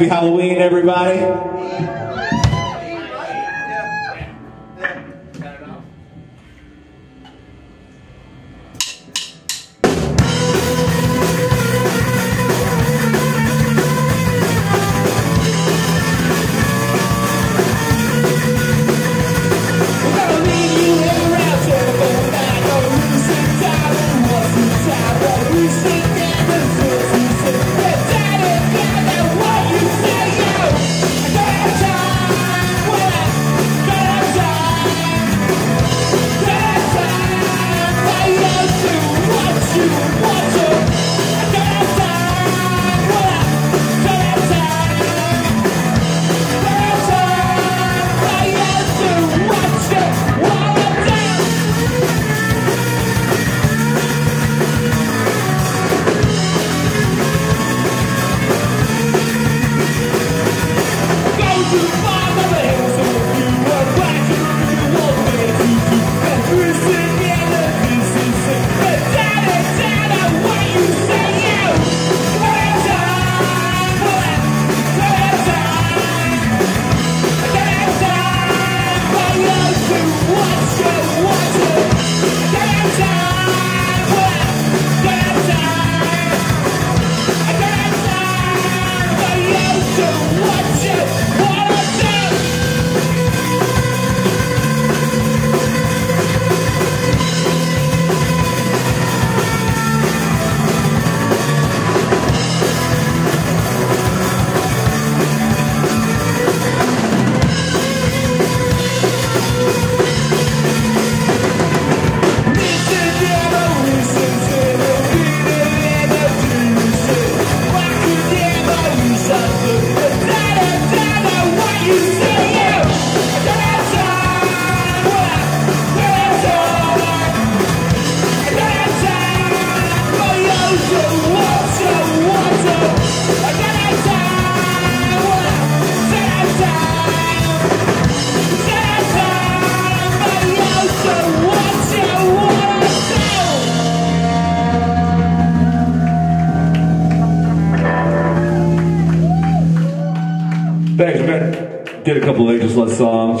Happy Halloween, everybody.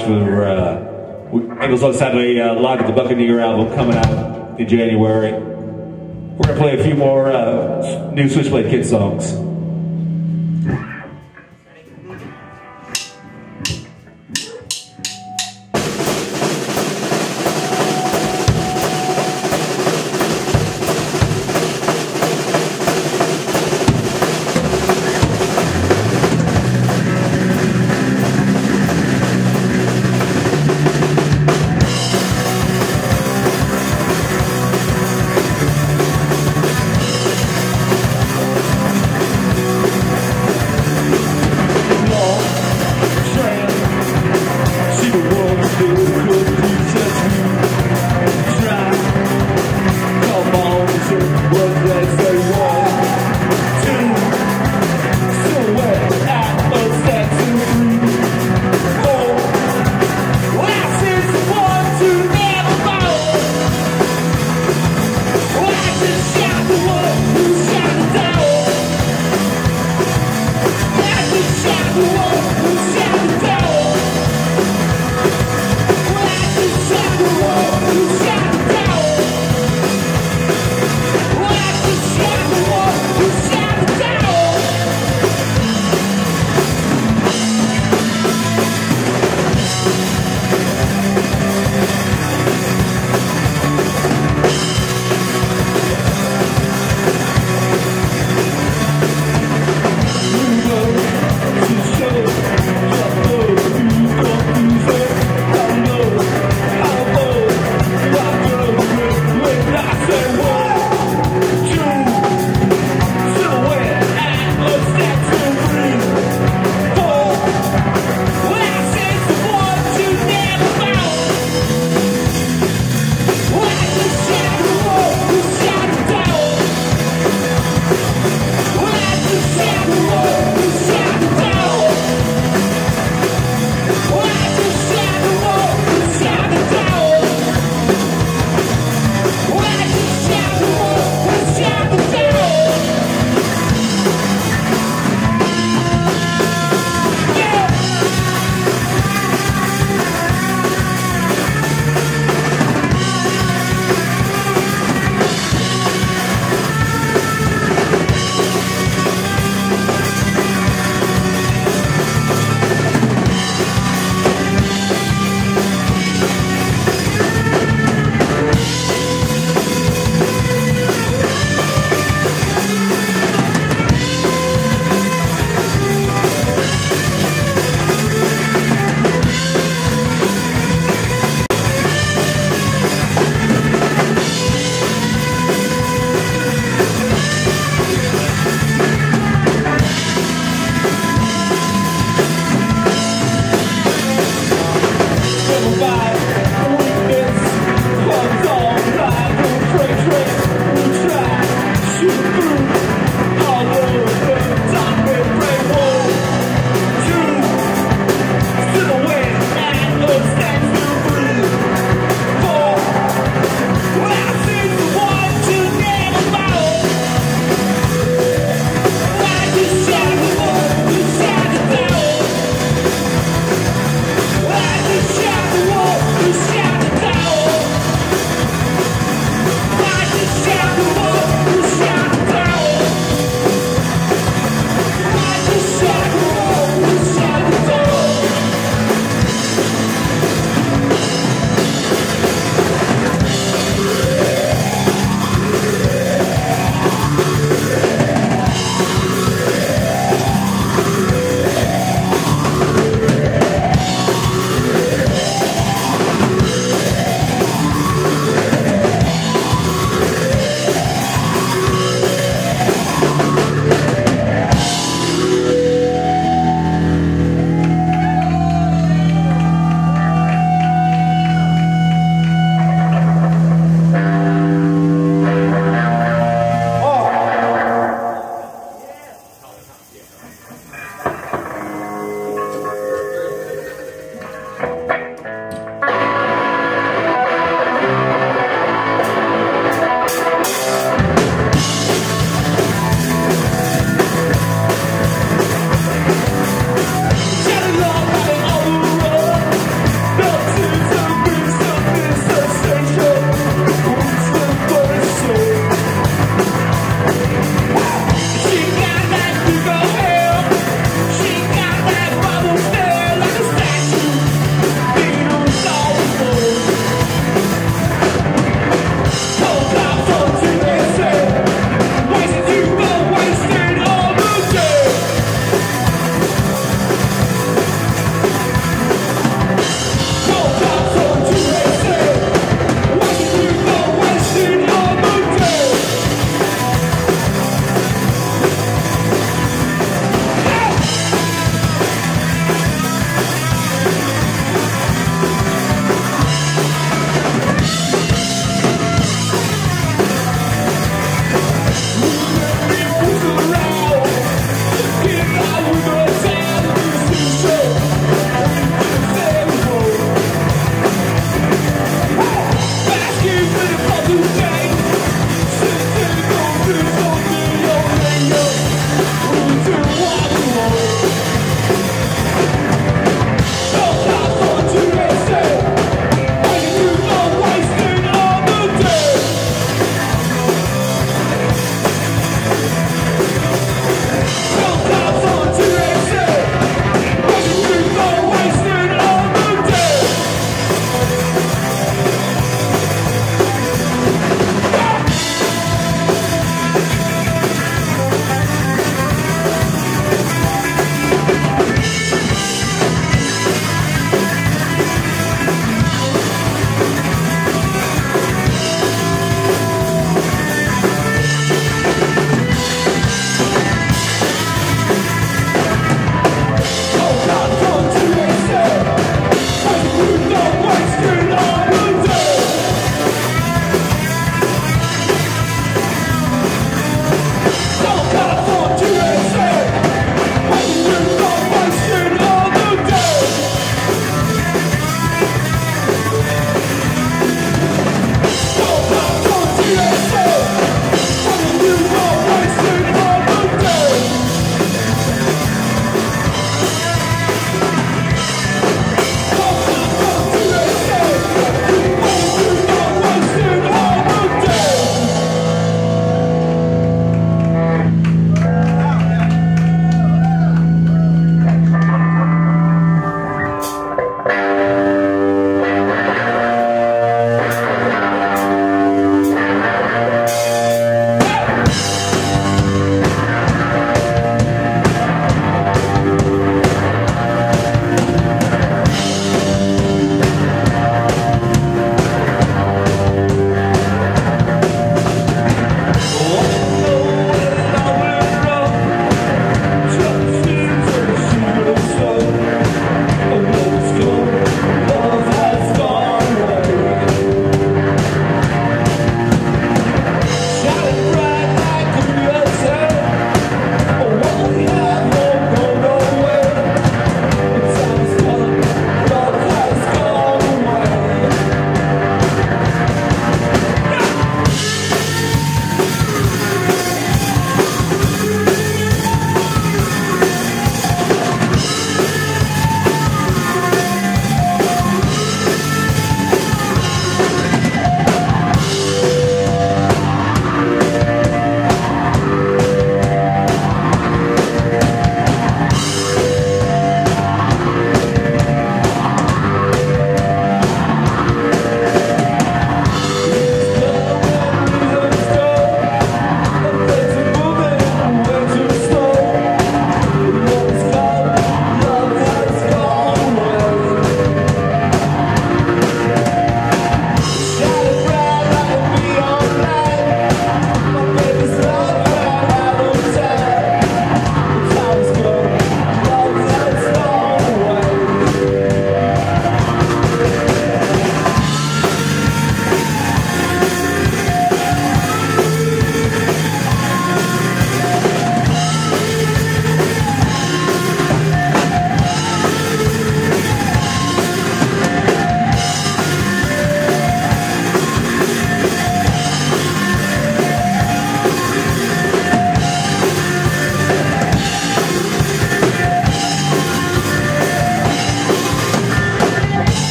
For uh, have a uh, live at the Buccaneer album coming out in January. We're gonna play a few more uh, new Switchblade Kid songs.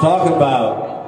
Talking about.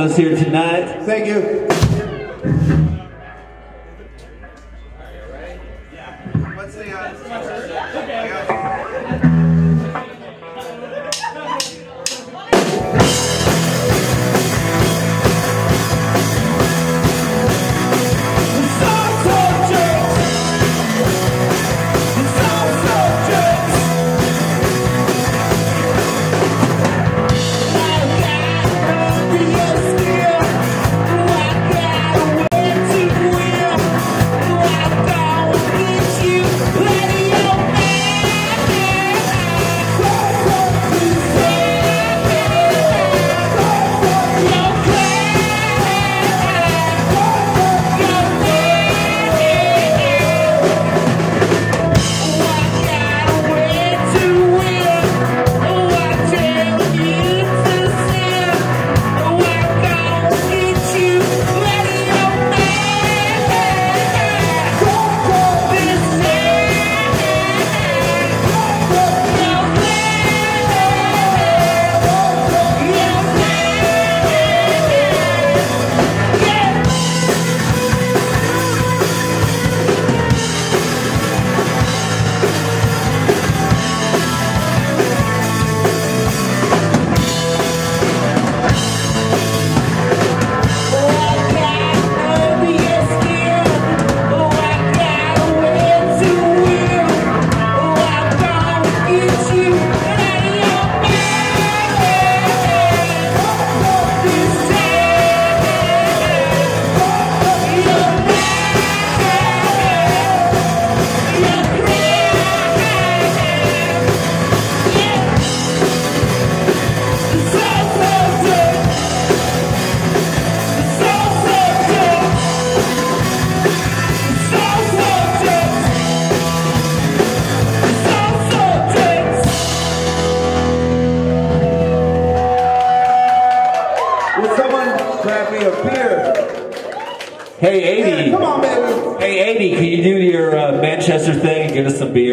Us here tonight. Thank you.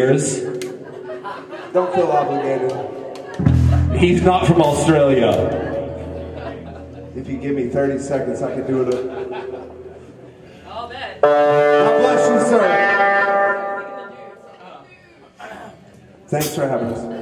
And get us some beers? Don't feel obligated. He's not from Australia. If you give me 30 seconds, I can do it. I'll bet. God bless you, sir. Thanks for having us.